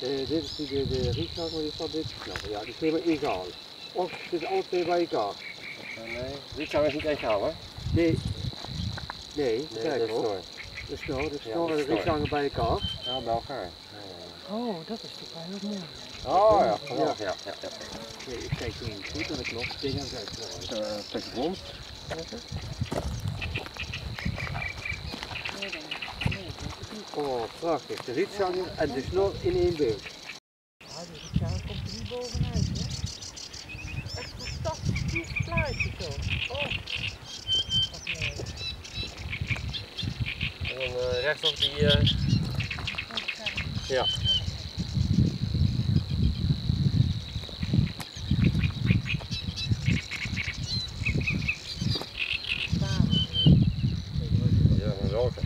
Eh, dit is de, de rietzanger, maar dit is van dit knappen. Ja, die is helemaal egaal. Of het is alle twee bij elkaar. nee, dit zou is niet egaal hè? Nee. Nee, Nee, kijk dat is hoor. De snor, de snor de en de snor. rietzanger bij elkaar. Ja, bij elkaar. Oh, dat is toch wel heel mooi. Oh ja, geweldig. Ja, ja, ja. Nee, ik kijk nu niet goed naar de knop. Het ding aan het uitdraaien. Uh, Oh, prachtig. De rietzanger en de snor in één beeld. Ja, die rietzanger komt er niet bovenuit, hè. Echt fantastisch, die plaatje zo. Oh, wat mooi. En dan uh, rechtsop die... Uh... Ja. Ja, een welke.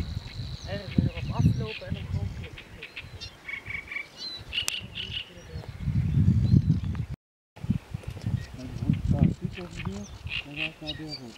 ждет, нажать на белую